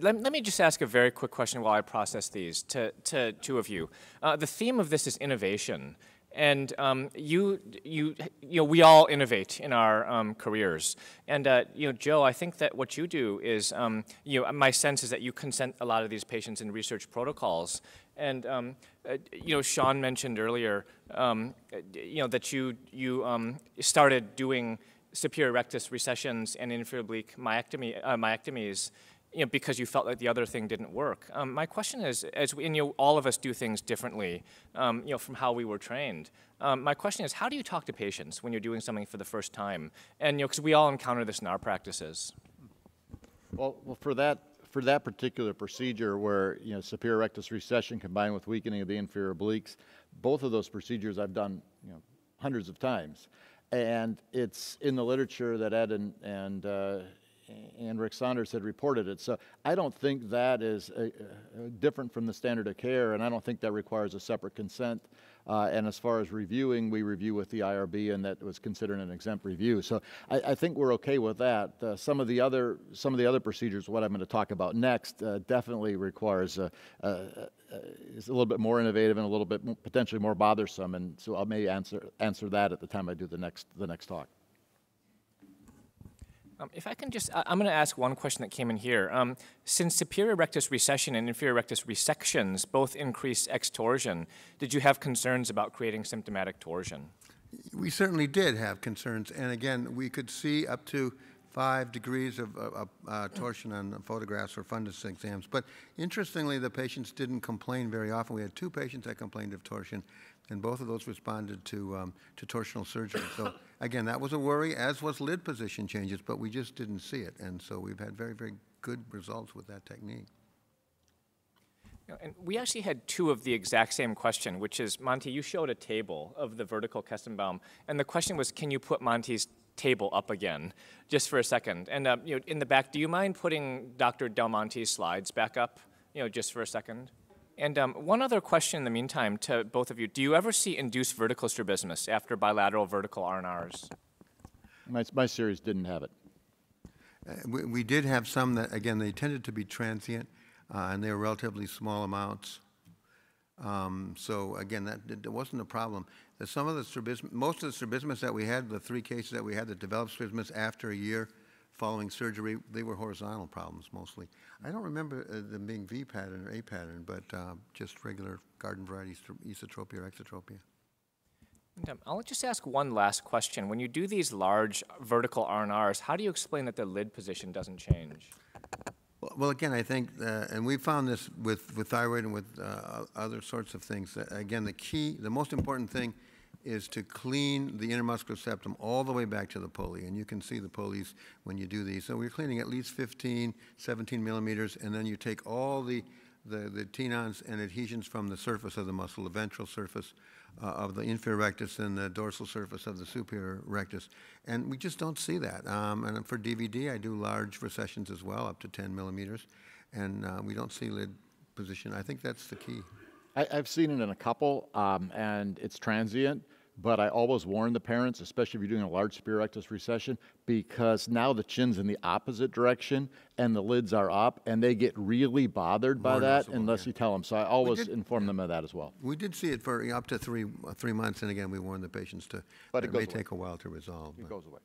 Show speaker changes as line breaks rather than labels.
let, let me just ask a very quick question while I process these to, to two of you. Uh, the theme of this is innovation. And um, you, you, you know, we all innovate in our um, careers. And uh, you know, Joe, I think that what you do is, um, you know, my sense is that you consent a lot of these patients in research protocols. And um, uh, you know, Sean mentioned earlier, um, you know, that you you um, started doing superior rectus recessions and inferior oblique myectomy, uh, myectomies you know, because you felt like the other thing didn't work. Um, my question is, as we, and, you know, all of us do things differently, um, you know, from how we were trained. Um, my question is, how do you talk to patients when you're doing something for the first time? And you know, because we all encounter this in our practices.
Well, well, for that for that particular procedure, where you know superior rectus recession combined with weakening of the inferior obliques, both of those procedures I've done you know hundreds of times, and it's in the literature that Ed and and uh, and Rick Saunders had reported it. So I don't think that is a, a different from the standard of care, and I don't think that requires a separate consent. Uh, and as far as reviewing, we review with the IRB, and that was considered an exempt review. So I, I think we're okay with that. Uh, some of the other some of the other procedures, what I'm going to talk about next, uh, definitely requires a, a, a, is a little bit more innovative and a little bit potentially more bothersome. And so I may answer answer that at the time I do the next the next talk.
Um, if I can just, I, am going to ask one question that came in here. Um, since superior rectus recession and inferior rectus resections both increase extorsion, did you have concerns about creating symptomatic torsion?
We certainly did have concerns, and again, we could see up to five degrees of uh, uh, torsion on photographs or fundus exams. But interestingly, the patients didn't complain very often. We had two patients that complained of torsion, and both of those responded to, um, to torsional surgery. So again, that was a worry, as was lid position changes, but we just didn't see it. And so we've had very, very good results with that technique.
And we actually had two of the exact same question, which is, Monty, you showed a table of the vertical Kestenbaum, and the question was, can you put Monty's table up again, just for a second? And uh, you know, in the back, do you mind putting Dr. Del Monte's slides back up, you know, just for a second? And um, one other question in the meantime to both of you. Do you ever see induced vertical strabismus after bilateral vertical RNRs?
My, my series didn't have it.
Uh, we, we, did have some that, again, they tended to be transient, uh, and they were relatively small amounts. Um, so again, that, that, wasn't a problem. some of the strabismus, most of the strabismus that we had, the three cases that we had that developed strabismus after a year, following surgery, they were horizontal problems mostly. I don't remember uh, them being V pattern or A pattern, but uh, just regular garden variety esotropia or exotropia.
I'll just ask one last question. When you do these large vertical RNRs, how do you explain that the lid position doesn't change?
Well, again, I think, uh, and we found this with, with thyroid and with uh, other sorts of things. again, the key, the most important thing is to clean the intermuscular septum all the way back to the pulley. And you can see the pulleys when you do these. So we're cleaning at least 15, 17 millimeters, and then you take all the, the, the Tenon's and adhesions from the surface of the muscle, the ventral surface uh, of the inferior rectus and the dorsal surface of the superior rectus. And we just don't see that. Um, and for DVD, I do large recessions as well, up to 10 millimeters. And uh, we don't see lid position. I think that's the key.
I, have seen it in a couple, um, and it's transient. But I always warn the parents, especially if you're doing a large superior recession, because now the chin's in the opposite direction and the lids are up, and they get really bothered by More that unless yeah. you tell them. So I always did, inform yeah. them of that as well.
We did see it for up to three uh, three months, and again, we warned the patients to. But it, it may away. take a while to resolve.
It goes away.